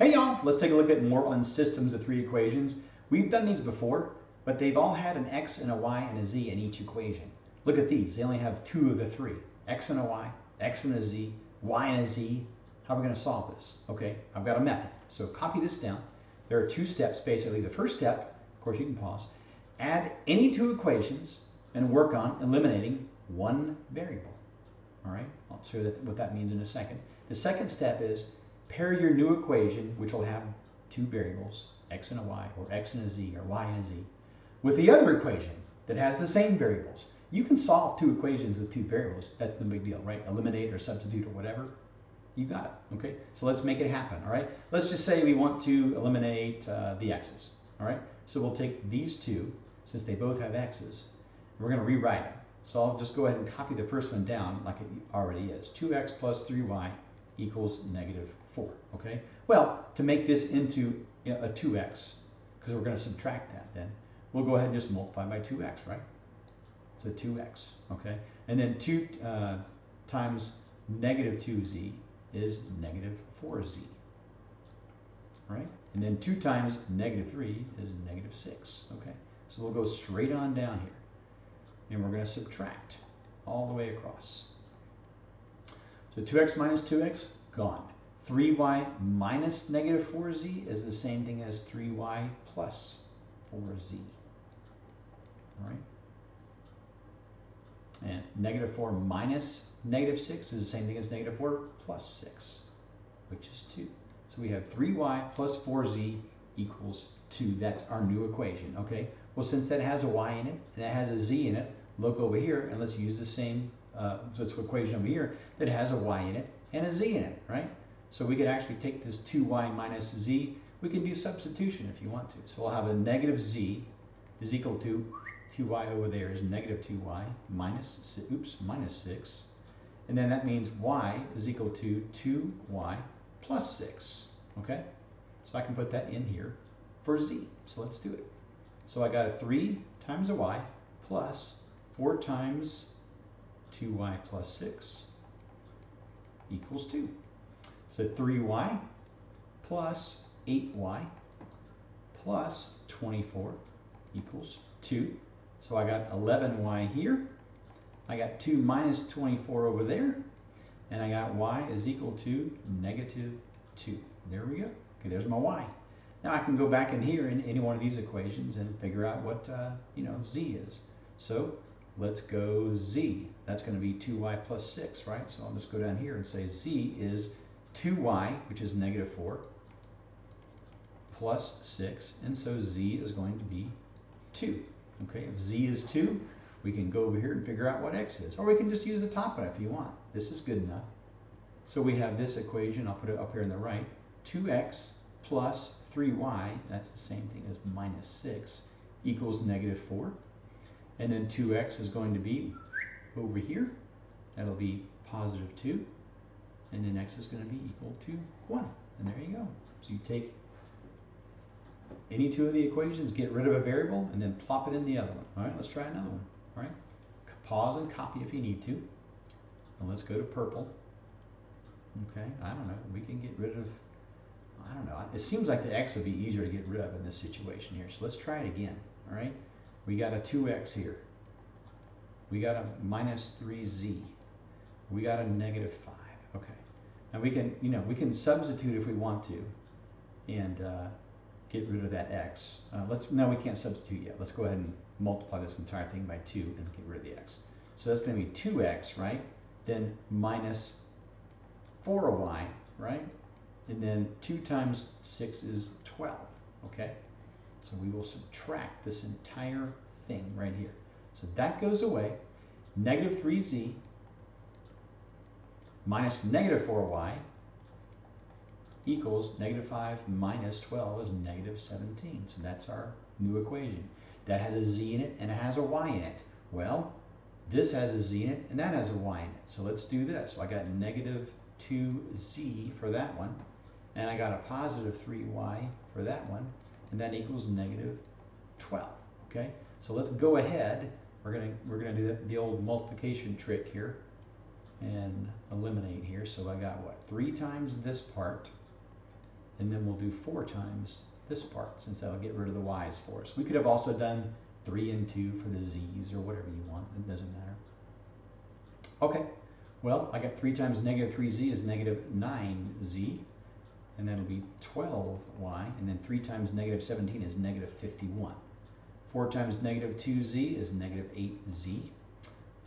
Hey y'all, let's take a look at more on systems of three equations. We've done these before, but they've all had an x and a y and a z in each equation. Look at these, they only have two of the three, x and a y, x and a z, y and a z. How are we gonna solve this? Okay, I've got a method. So copy this down. There are two steps basically. The first step, of course you can pause, add any two equations and work on eliminating one variable. All right, I'll show you what that means in a second. The second step is pair your new equation, which will have two variables, x and a y, or x and a z, or y and a z, with the other equation that has the same variables. You can solve two equations with two variables. That's the big deal, right? Eliminate or substitute or whatever. You got it, okay? So let's make it happen, all right? Let's just say we want to eliminate uh, the x's, all right? So we'll take these two, since they both have x's, and we're gonna rewrite them. So I'll just go ahead and copy the first one down like it already is. 2x plus 3y equals negative 4, okay? Well, to make this into a 2x, because we're going to subtract that then, we'll go ahead and just multiply by 2x, right? It's a 2x, okay? And then 2 uh, times negative 2z is negative 4z, right? And then 2 times negative 3 is negative 6, okay? So we'll go straight on down here. And we're going to subtract all the way across. So 2x minus 2x, gone. 3y minus negative 4z is the same thing as 3y plus 4z. All right? And negative 4 minus negative 6 is the same thing as negative 4 plus 6, which is 2. So we have 3y plus 4z equals 2. That's our new equation, okay? Well, since that has a y in it and that has a z in it, look over here and let's use the same uh, so equation over here that has a y in it and a z in it, right? So we could actually take this 2y minus z, we can do substitution if you want to. So we'll have a negative z is equal to 2y over there is negative 2y minus, oops, minus 6. And then that means y is equal to 2y plus 6, okay? So I can put that in here for z. So let's do it. So I got a 3 times a y plus 4 times 2y plus 6 equals 2. So 3y plus 8y plus 24 equals 2. So I got 11y here. I got 2 minus 24 over there. And I got y is equal to negative 2. There we go. Okay, there's my y. Now I can go back in here in any one of these equations and figure out what, uh, you know, z is. So let's go z. That's going to be 2y plus 6, right? So I'll just go down here and say z is 2y, which is negative 4, plus 6. And so z is going to be 2. Okay, if z is 2, we can go over here and figure out what x is. Or we can just use the top one if you want. This is good enough. So we have this equation, I'll put it up here on the right, 2x plus 3y, that's the same thing as minus 6, equals negative 4. And then 2x is going to be over here. That'll be positive 2. And then x is going to be equal to 1. And there you go. So you take any two of the equations, get rid of a variable, and then plop it in the other one. All right, let's try another one. All right, pause and copy if you need to. And let's go to purple. Okay, I don't know. We can get rid of, I don't know. It seems like the x would be easier to get rid of in this situation here. So let's try it again. All right, we got a 2x here. We got a minus 3z. We got a negative 5. Okay. Now we can, you know, we can substitute if we want to and uh, get rid of that x. Uh, let's, no, we can't substitute yet. Let's go ahead and multiply this entire thing by 2 and get rid of the x. So that's going to be 2x, right? Then minus 4y, right? And then 2 times 6 is 12, okay? So we will subtract this entire thing right here. So that goes away. Negative 3z minus negative 4y equals negative 5 minus 12 is negative 17. So that's our new equation. That has a z in it and it has a y in it. Well, this has a z in it and that has a y in it. So let's do this. So I got negative 2z for that one. And I got a positive 3y for that one. And that equals negative 12. Okay? So let's go ahead. We're going to we're to do the old multiplication trick here and eliminate here. So I got what? 3 times this part and then we'll do 4 times this part, since that'll get rid of the y's for us. We could have also done 3 and 2 for the z's, or whatever you want. It doesn't matter. Okay, well, I got 3 times negative 3z is negative 9z, and that'll be 12y, and then 3 times negative 17 is negative 51. 4 times negative 2z is negative 8z.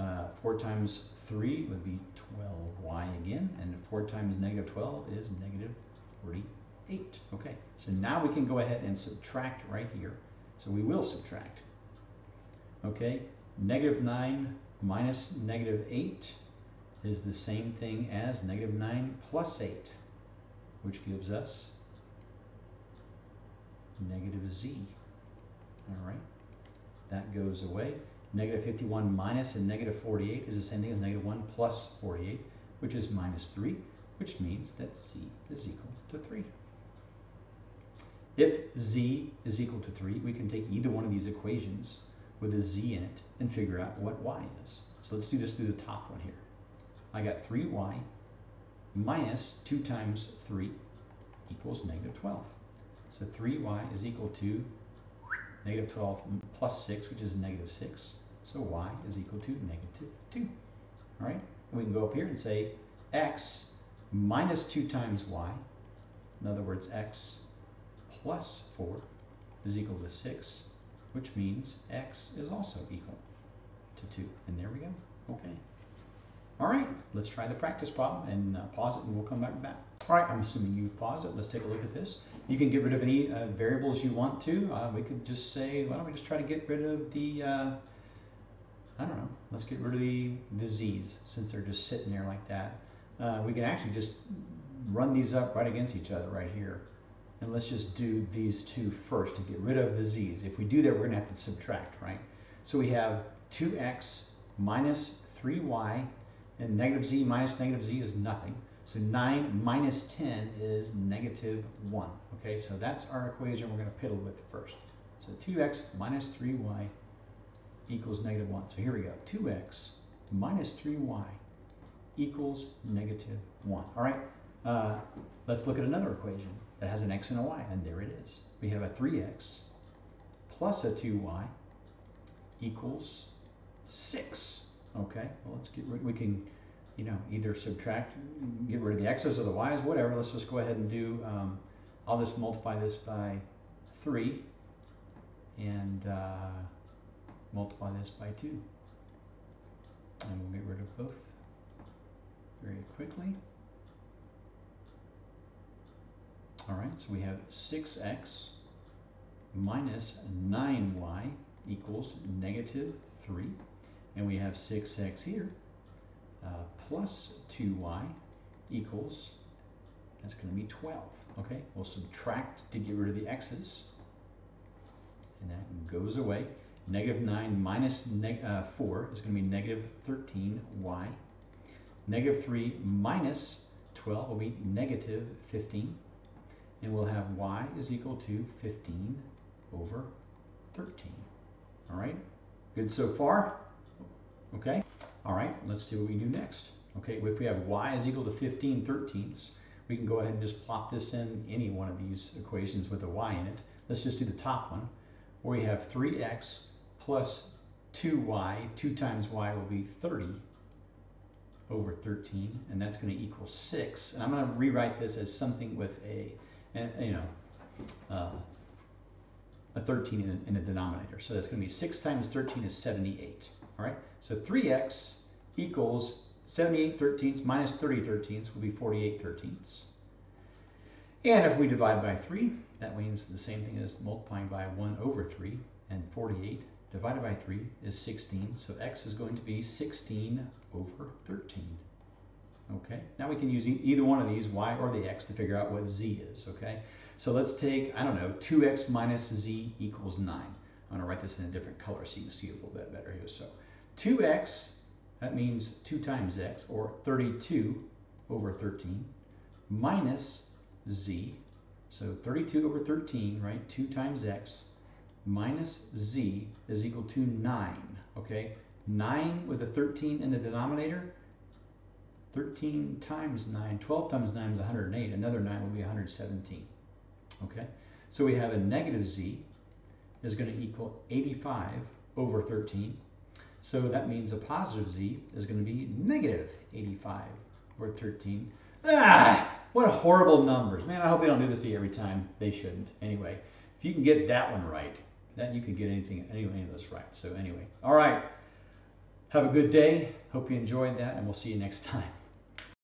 Uh, 4 times 3 would be 12y again, and 4 times negative 12 is negative 48. Okay, so now we can go ahead and subtract right here. So we will subtract. Okay, negative 9 minus negative 8 is the same thing as negative 9 plus 8, which gives us negative z. All right, that goes away. Negative 51 minus and negative 48 is the same thing as negative 1 plus 48, which is minus 3, which means that z is equal to 3. If z is equal to 3, we can take either one of these equations with a z in it and figure out what y is. So let's do this through the top one here. I got 3y minus 2 times 3 equals negative 12. So 3y is equal to negative 12 plus 6, which is negative 6. So y is equal to negative 2. All right, and we can go up here and say x minus 2 times y, in other words, x plus 4 is equal to 6, which means x is also equal to 2. And there we go. Okay. All right, let's try the practice problem and uh, pause it and we'll come back back. All right, I'm assuming you paused it. Let's take a look at this. You can get rid of any uh, variables you want to. Uh, we could just say, why don't we just try to get rid of the, uh, I don't know, let's get rid of the, z's since they're just sitting there like that. Uh, we can actually just run these up right against each other right here. And let's just do these two first to get rid of the z's. If we do that, we're going to have to subtract, right? So we have 2x minus 3y and negative z minus negative z is nothing. So 9 minus 10 is negative 1. Okay, so that's our equation we're going to piddle with first. So 2x minus 3y equals negative 1. So here we go. 2x minus 3y equals negative 1. All right, uh, let's look at another equation that has an x and a y, and there it is. We have a 3x plus a 2y equals 6. Okay, well, let's get rid, we can, you know, either subtract, get rid of the x's or the y's, whatever. Let's just go ahead and do, um, I'll just multiply this by 3 and uh, multiply this by 2. And we'll get rid of both very quickly. All right, so we have 6x minus 9y equals negative 3. And we have 6x here uh, plus 2y equals, that's going to be 12. Okay, we'll subtract to get rid of the x's. And that goes away. Negative 9 minus neg uh, 4 is going to be negative 13y. Negative 3 minus 12 will be negative 15. And we'll have y is equal to 15 over 13. All right, good so far? Okay, all right, let's see what we do next. Okay, if we have y is equal to 15 thirteenths, we can go ahead and just plop this in any one of these equations with a y in it. Let's just do the top one, where we have 3x plus 2y, 2 times y will be 30 over 13, and that's going to equal 6. And I'm going to rewrite this as something with a, you know, uh, a 13 in in the denominator. So that's going to be 6 times 13 is 78. All right, so 3x equals 78 thirteenths minus 30 thirteenths will be 48 thirteenths. And if we divide by 3, that means the same thing as multiplying by 1 over 3, and 48 divided by 3 is 16, so x is going to be 16 over 13. Okay, now we can use e either one of these, y or the x, to figure out what z is, okay? So let's take, I don't know, 2x minus z equals 9. I'm going to write this in a different color so you can see it a little bit better here. So 2x, that means 2 times x, or 32 over 13, minus z. So 32 over 13, right, 2 times x, minus z is equal to 9, okay? 9 with a 13 in the denominator, 13 times 9, 12 times 9 is 108. Another 9 will be 117. Okay, so we have a negative z is going to equal 85 over 13. So that means a positive z is going to be negative 85 over 13. Ah, what horrible numbers. Man, I hope they don't do this to you every time. They shouldn't. Anyway, if you can get that one right, then you can get anything, any of those right. So anyway, all right. Have a good day. Hope you enjoyed that, and we'll see you next time.